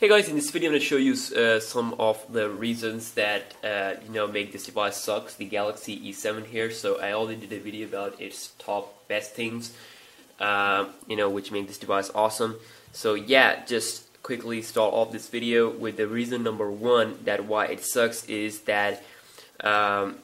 Hey guys, in this video I'm going to show you uh, some of the reasons that uh, you know make this device sucks, the Galaxy E7 here. So I already did a video about its top best things, uh, you know, which make this device awesome. So yeah, just quickly start off this video with the reason number one that why it sucks is that um,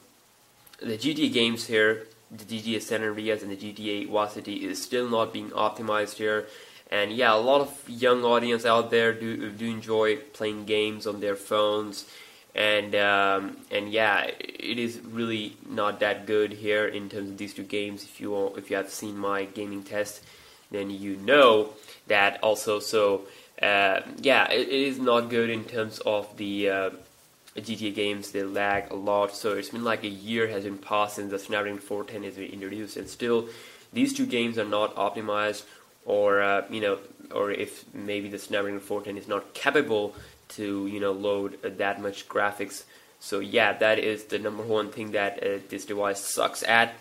the GTA games here, the GTA San Andreas and the GTA Vice City is still not being optimized here and yeah a lot of young audience out there do do enjoy playing games on their phones. And um, and yeah it is really not that good here in terms of these two games. If you if you have seen my gaming test then you know that also. So uh, yeah it, it is not good in terms of the uh, GTA games. They lag a lot. So it's been like a year has been passed since the Snapdragon 410 has been introduced. And still these two games are not optimized or uh, you know, or if maybe the Snapdragon 410 is not capable to you know load uh, that much graphics. So yeah, that is the number one thing that uh, this device sucks at.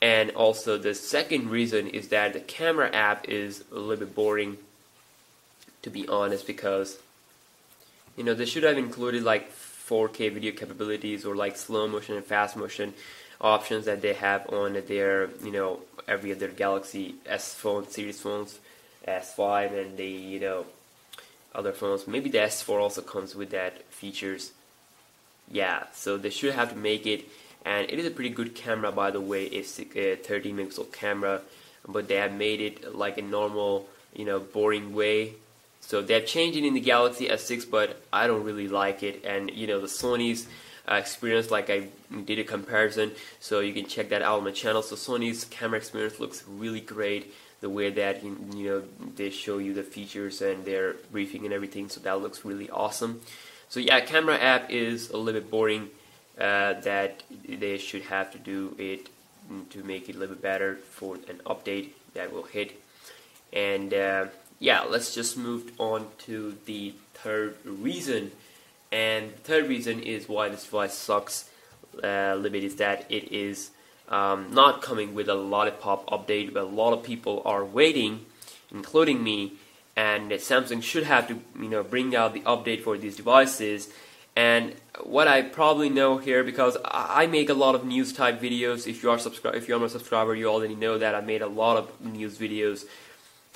And also the second reason is that the camera app is a little bit boring, to be honest, because you know they should have included like 4K video capabilities or like slow motion and fast motion options that they have on their you know every other Galaxy S phone series phones, S5 and the you know other phones. Maybe the S4 also comes with that features. Yeah, so they should have to make it, and it is a pretty good camera by the way. It's a 30 megapixel camera, but they have made it like a normal you know boring way. So they have changed it in the Galaxy S6, but I don't really like it. And you know the Sony's uh, experience like I did a comparison so you can check that out on my channel. So Sony's camera experience looks really great the way that you, you know they show you the features and their briefing and everything so that looks really awesome. So yeah camera app is a little bit boring uh, that they should have to do it to make it a little bit better for an update that will hit. And uh, yeah let's just move on to the third reason and the third reason is why this device sucks uh, a little bit is that it is um, not coming with a lollipop update. A lot of people are waiting, including me. And Samsung should have to, you know, bring out the update for these devices. And what I probably know here, because I make a lot of news type videos. If you are subscri- if you're my subscriber, you already know that I made a lot of news videos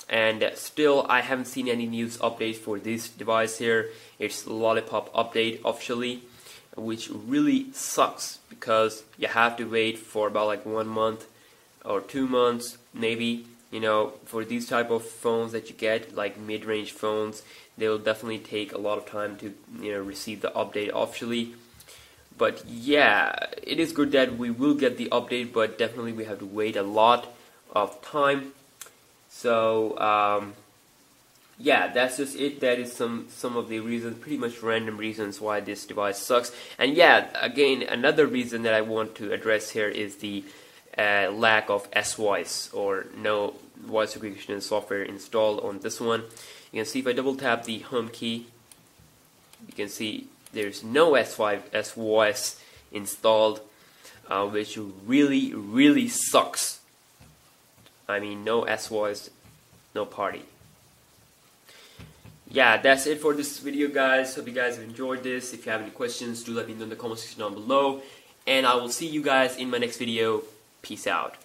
and still I haven't seen any news update for this device here. It's lollipop update officially which really sucks because you have to wait for about like one month or two months maybe you know for these type of phones that you get like mid-range phones they will definitely take a lot of time to you know receive the update officially. But yeah it is good that we will get the update but definitely we have to wait a lot of time so um, yeah, that's just it. That is some some of the reasons, pretty much random reasons why this device sucks. And yeah, again, another reason that I want to address here is the uh, lack of S-Voice or no voice recognition software installed on this one. You can see if I double tap the home key, you can see there's no S5 S-Voice installed, uh, which really, really sucks. I mean, no S-Voice, no party. Yeah, that's it for this video, guys. Hope you guys have enjoyed this. If you have any questions, do let me know in the comment section down below. And I will see you guys in my next video. Peace out.